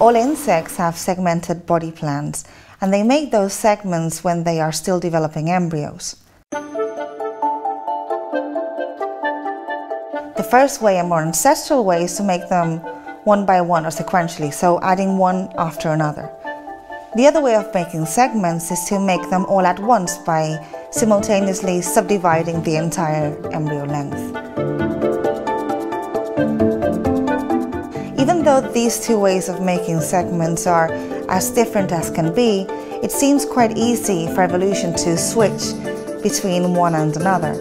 All insects have segmented body plans, and they make those segments when they are still developing embryos. The first way, a more ancestral way, is to make them one by one or sequentially, so adding one after another. The other way of making segments is to make them all at once by simultaneously subdividing the entire embryo length. Even though these two ways of making segments are as different as can be, it seems quite easy for evolution to switch between one and another.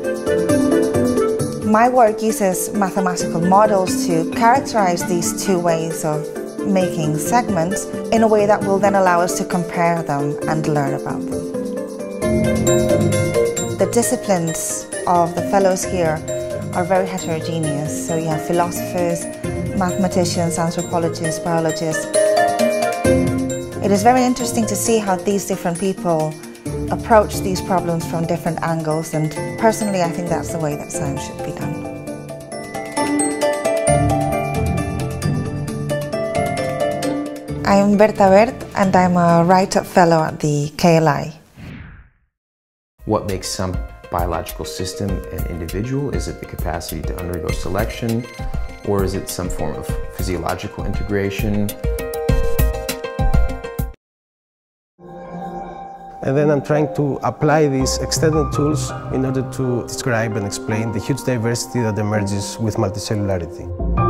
My work uses mathematical models to characterize these two ways of making segments in a way that will then allow us to compare them and learn about them. The disciplines of the fellows here are very heterogeneous. So you have philosophers, mathematicians, anthropologists, biologists. It is very interesting to see how these different people approach these problems from different angles and personally I think that's the way that science should be done. I'm Berta Verd and I'm a write-up fellow at the KLI. What makes some biological system an individual? Is it the capacity to undergo selection or is it some form of physiological integration? And then I'm trying to apply these extended tools in order to describe and explain the huge diversity that emerges with multicellularity.